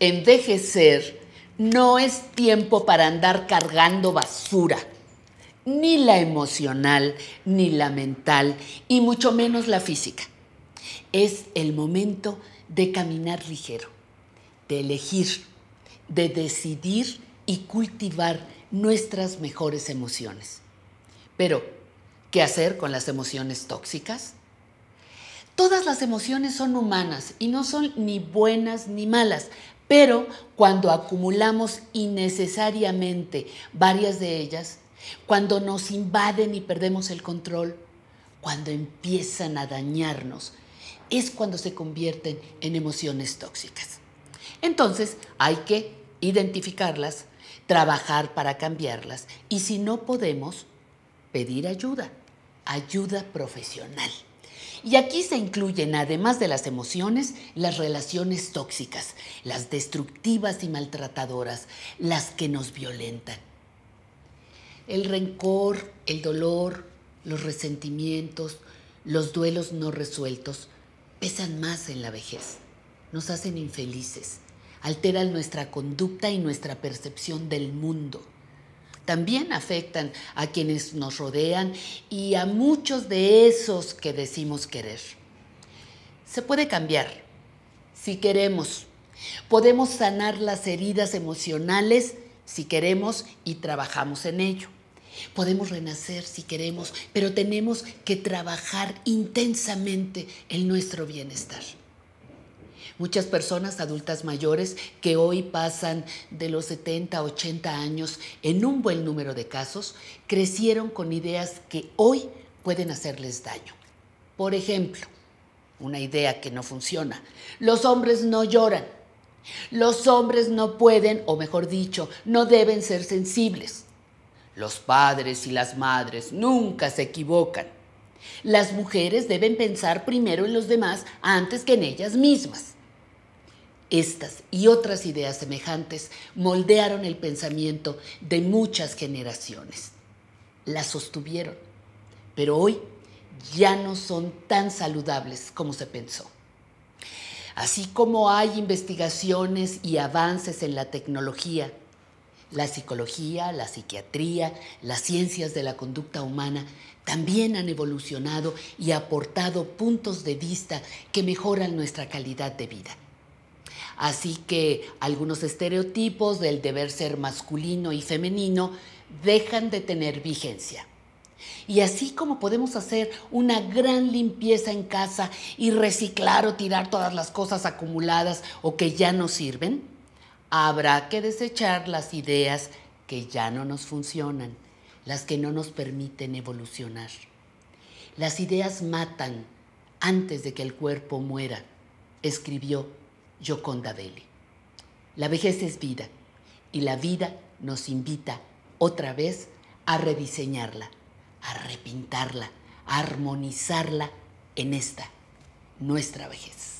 envejecer no es tiempo para andar cargando basura, ni la emocional, ni la mental, y mucho menos la física. Es el momento de caminar ligero, de elegir, de decidir y cultivar nuestras mejores emociones. Pero, ¿qué hacer con las emociones tóxicas? Todas las emociones son humanas y no son ni buenas ni malas, pero cuando acumulamos innecesariamente varias de ellas, cuando nos invaden y perdemos el control, cuando empiezan a dañarnos, es cuando se convierten en emociones tóxicas. Entonces hay que identificarlas, trabajar para cambiarlas y si no podemos, pedir ayuda, ayuda profesional. Y aquí se incluyen, además de las emociones, las relaciones tóxicas, las destructivas y maltratadoras, las que nos violentan. El rencor, el dolor, los resentimientos, los duelos no resueltos pesan más en la vejez, nos hacen infelices, alteran nuestra conducta y nuestra percepción del mundo también afectan a quienes nos rodean y a muchos de esos que decimos querer. Se puede cambiar si queremos. Podemos sanar las heridas emocionales si queremos y trabajamos en ello. Podemos renacer si queremos, pero tenemos que trabajar intensamente en nuestro bienestar. Muchas personas adultas mayores que hoy pasan de los 70 a 80 años, en un buen número de casos, crecieron con ideas que hoy pueden hacerles daño. Por ejemplo, una idea que no funciona. Los hombres no lloran. Los hombres no pueden, o mejor dicho, no deben ser sensibles. Los padres y las madres nunca se equivocan. Las mujeres deben pensar primero en los demás antes que en ellas mismas. Estas y otras ideas semejantes moldearon el pensamiento de muchas generaciones. Las sostuvieron, pero hoy ya no son tan saludables como se pensó. Así como hay investigaciones y avances en la tecnología, la psicología, la psiquiatría, las ciencias de la conducta humana también han evolucionado y aportado puntos de vista que mejoran nuestra calidad de vida. Así que algunos estereotipos del deber ser masculino y femenino dejan de tener vigencia. Y así como podemos hacer una gran limpieza en casa y reciclar o tirar todas las cosas acumuladas o que ya no sirven, habrá que desechar las ideas que ya no nos funcionan, las que no nos permiten evolucionar. Las ideas matan antes de que el cuerpo muera, escribió Yoconda Belli. La vejez es vida y la vida nos invita otra vez a rediseñarla, a repintarla, a armonizarla en esta, nuestra vejez.